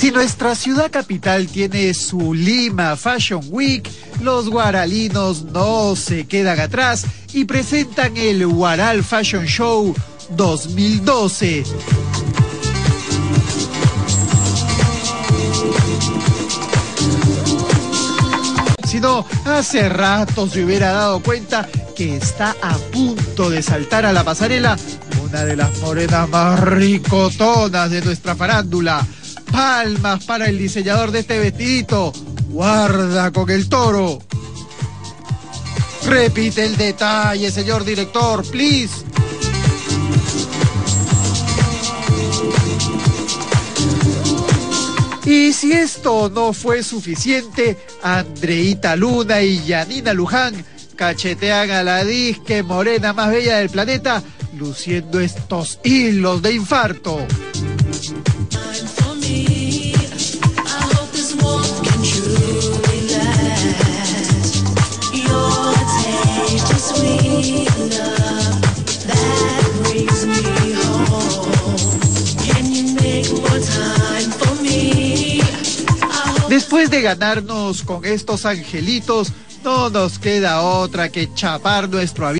Si nuestra ciudad capital tiene su Lima Fashion Week, los guaralinos no se quedan atrás y presentan el Guaral Fashion Show 2012. Si no, hace rato se hubiera dado cuenta que está a punto de saltar a la pasarela una de las morenas más ricotonas de nuestra farándula. Palmas para el diseñador de este vestidito. Guarda con el toro. Repite el detalle, señor director, please. Y si esto no fue suficiente, Andreita Luna y Yanina Luján cachetean a la disque morena más bella del planeta, luciendo estos hilos de infarto. Después de ganarnos con estos angelitos, no nos queda otra que chapar nuestro avión.